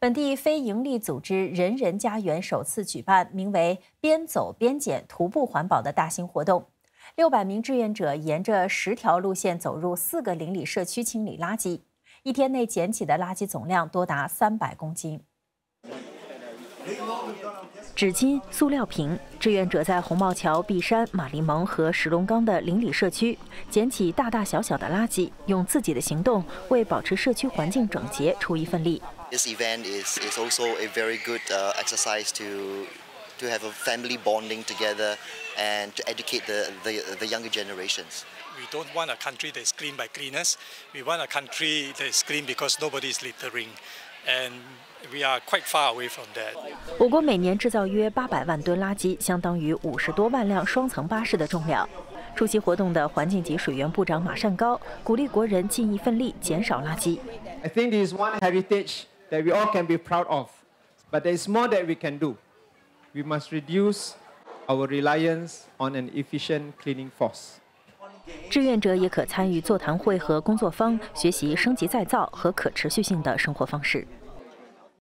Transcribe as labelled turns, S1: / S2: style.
S1: 本地非营利组织“人人家园”首次举办名为“边走边捡，徒步环保”的大型活动。六百名志愿者沿着十条路线走入四个邻里社区清理垃圾，一天内捡起的垃圾总量多达三百公斤。纸巾、塑料瓶，志愿者在红帽桥、碧山、马林蒙和石龙岗的邻里社区捡起大大小小的垃圾，用自己的行动为保持社区环境整洁出一份力。
S2: This event is is also a very good exercise to to have a family bonding together and to educate the the the younger generations.
S3: We don't want a country that is clean by cleaners. We want a country that is clean because nobody is littering. And we are quite far away from that.
S1: 我国每年制造约八百万吨垃圾，相当于五十多万辆双层巴士的重量。出席活动的环境及水源部长马善高鼓励国人尽一份力，减少垃圾。
S4: I think this is one heritage that we all can be proud of, but there is more that we can do. We must reduce our reliance on an efficient cleaning force.
S1: 志愿者也可参与座谈会和工作坊，学习升级再造和可持续性的生活方式。